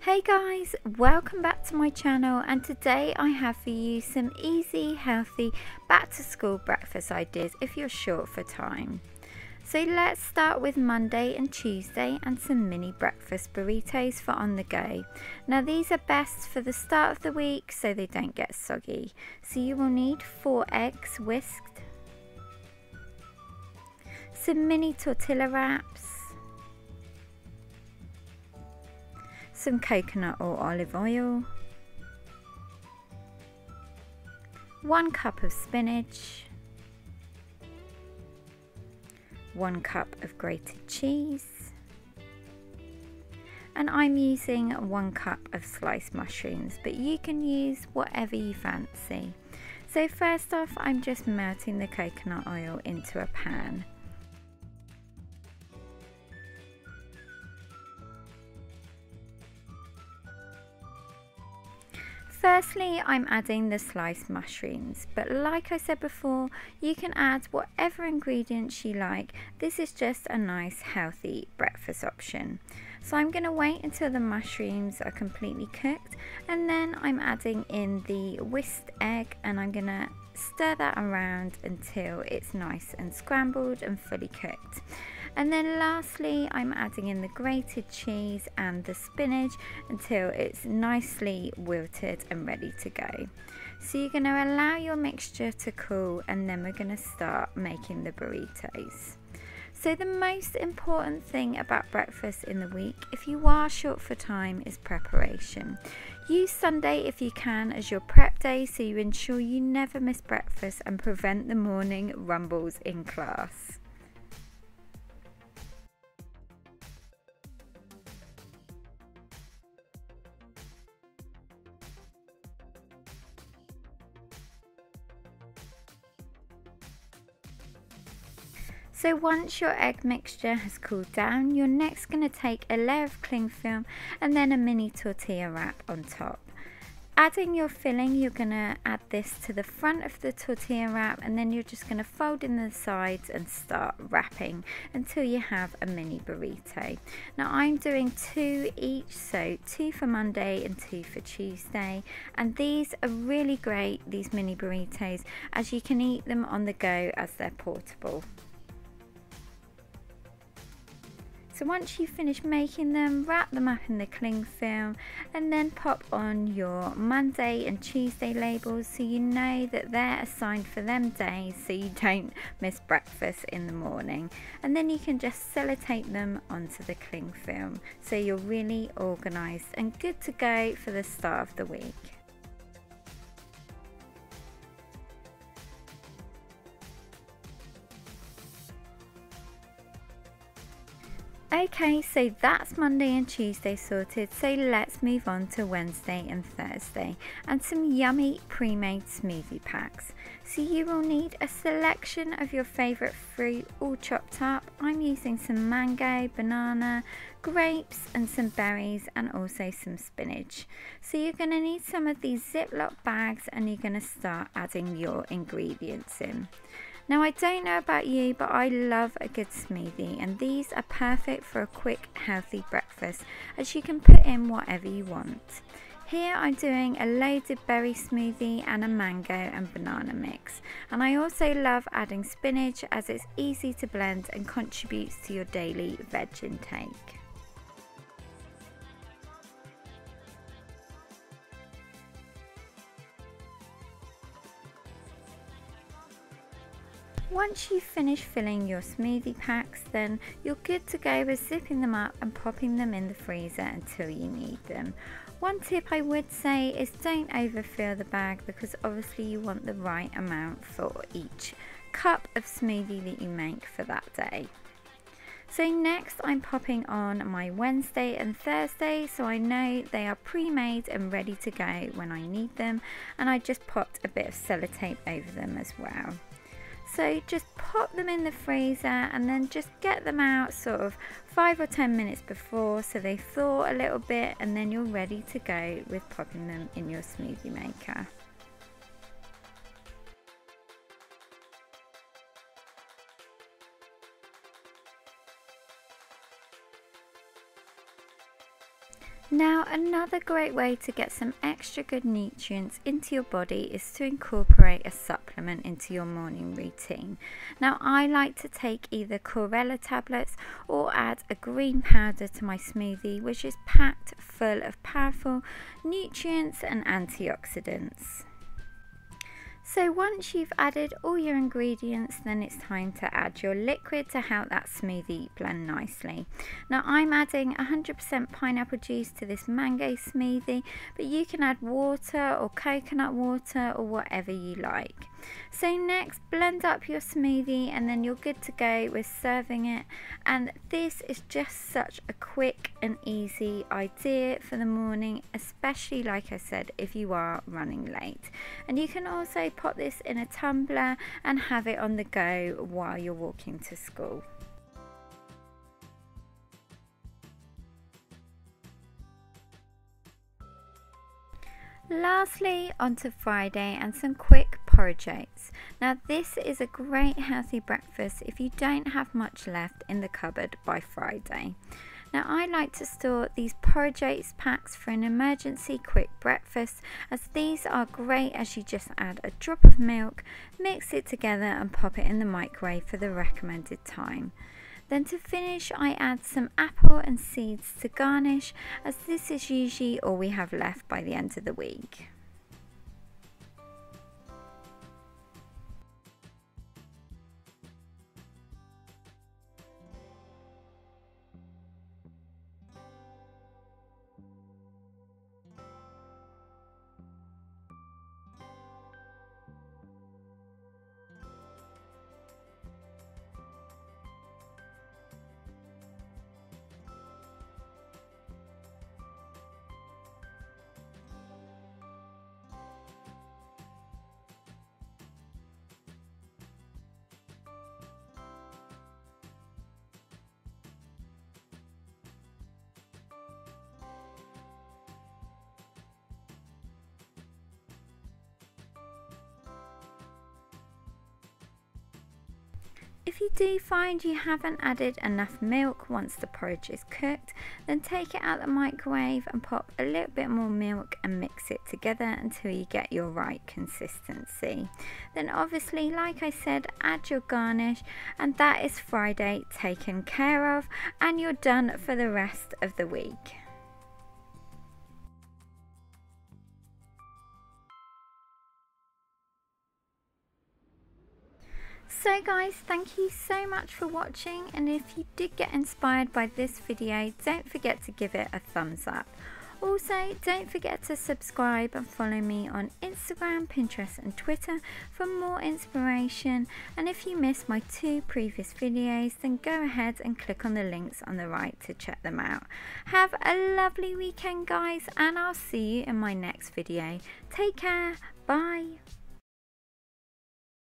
Hey guys, welcome back to my channel and today I have for you some easy, healthy back to school breakfast ideas if you're short for time. So let's start with Monday and Tuesday and some mini breakfast burritos for on the go. Now these are best for the start of the week so they don't get soggy. So you will need 4 eggs whisked, some mini tortilla wraps, some coconut or olive oil, 1 cup of spinach, 1 cup of grated cheese, and I'm using 1 cup of sliced mushrooms, but you can use whatever you fancy. So first off, I'm just melting the coconut oil into a pan. Firstly, I'm adding the sliced mushrooms, but like I said before, you can add whatever ingredients you like. This is just a nice healthy breakfast option. So I'm going to wait until the mushrooms are completely cooked and then I'm adding in the whisked egg and I'm going to stir that around until it's nice and scrambled and fully cooked. And then lastly, I'm adding in the grated cheese and the spinach until it's nicely wilted and ready to go. So you're going to allow your mixture to cool and then we're going to start making the burritos. So the most important thing about breakfast in the week, if you are short for time, is preparation. Use Sunday if you can as your prep day so you ensure you never miss breakfast and prevent the morning rumbles in class. So once your egg mixture has cooled down, you're next going to take a layer of cling film and then a mini tortilla wrap on top. Adding your filling, you're going to add this to the front of the tortilla wrap and then you're just going to fold in the sides and start wrapping until you have a mini burrito. Now I'm doing two each, so two for Monday and two for Tuesday. And these are really great, these mini burritos, as you can eat them on the go as they're portable. So once you've finished making them, wrap them up in the cling film and then pop on your Monday and Tuesday labels so you know that they're assigned for them days so you don't miss breakfast in the morning. And then you can just sellotape them onto the cling film so you're really organised and good to go for the start of the week. Okay, so that's Monday and Tuesday sorted, so let's move on to Wednesday and Thursday and some yummy pre-made smoothie packs. So you will need a selection of your favourite fruit all chopped up. I'm using some mango, banana, grapes and some berries and also some spinach. So you're going to need some of these Ziploc bags and you're going to start adding your ingredients in. Now I don't know about you but I love a good smoothie and these are perfect for a quick healthy breakfast as you can put in whatever you want. Here I'm doing a loaded berry smoothie and a mango and banana mix and I also love adding spinach as it's easy to blend and contributes to your daily veg intake. Once you've finished filling your smoothie packs, then you're good to go with zipping them up and popping them in the freezer until you need them. One tip I would say is don't overfill the bag because obviously you want the right amount for each cup of smoothie that you make for that day. So next I'm popping on my Wednesday and Thursday so I know they are pre-made and ready to go when I need them and I just popped a bit of sellotape over them as well. So just pop them in the freezer and then just get them out sort of 5 or 10 minutes before so they thaw a little bit and then you're ready to go with popping them in your smoothie maker. Now another great way to get some extra good nutrients into your body is to incorporate a supplement into your morning routine. Now I like to take either Chlorella tablets or add a green powder to my smoothie which is packed full of powerful nutrients and antioxidants. So once you've added all your ingredients then it's time to add your liquid to help that smoothie blend nicely. Now I'm adding 100% pineapple juice to this mango smoothie but you can add water or coconut water or whatever you like. So next blend up your smoothie and then you're good to go with serving it and this is just such a quick and easy idea for the morning especially like I said if you are running late and you can also put this in a tumbler and have it on the go while you're walking to school. Lastly, on to Friday and some quick porridge oats. Now this is a great healthy breakfast if you don't have much left in the cupboard by Friday. Now I like to store these porridge oats packs for an emergency quick breakfast as these are great as you just add a drop of milk, mix it together and pop it in the microwave for the recommended time. Then to finish I add some apple and seeds to garnish as this is usually all we have left by the end of the week. If you do find you haven't added enough milk once the porridge is cooked, then take it out the microwave and pop a little bit more milk and mix it together until you get your right consistency. Then obviously, like I said, add your garnish and that is Friday taken care of and you're done for the rest of the week. So guys, thank you so much for watching and if you did get inspired by this video, don't forget to give it a thumbs up. Also, don't forget to subscribe and follow me on Instagram, Pinterest and Twitter for more inspiration. And if you missed my two previous videos, then go ahead and click on the links on the right to check them out. Have a lovely weekend guys and I'll see you in my next video. Take care, bye.